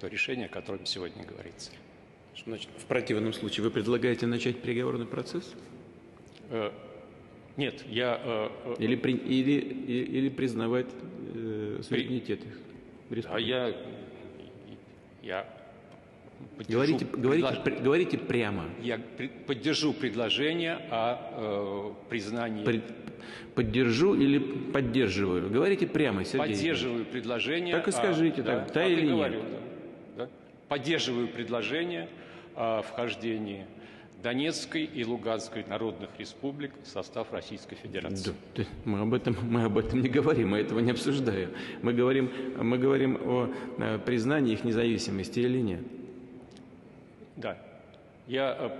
то решение, о котором сегодня говорится. Что значит, в противном случае вы предлагаете начать переговорный процесс? Э, Нет, я... э, э, Или, при- или, или признавать э, суверенитет их? А республики? я... Я... поддержу Говорите, говорите, предлож- пр- говорите прямо. Я при- поддержу предложение о э, признании... При- Поддержу или поддерживаю? Говорите прямо, Сергей. Поддерживаю предложение... Так и скажите, так, да так и или нет? говорю, да, да. Поддерживаю предложение о вхождении Донецкой и Луганской народных республик в состав Российской Федерации. Да, да, мы, об этом, мы об этом не говорим, мы этого не обсуждаем. Мы говорим, мы говорим о э, признании их независимости или нет. Да. Я э,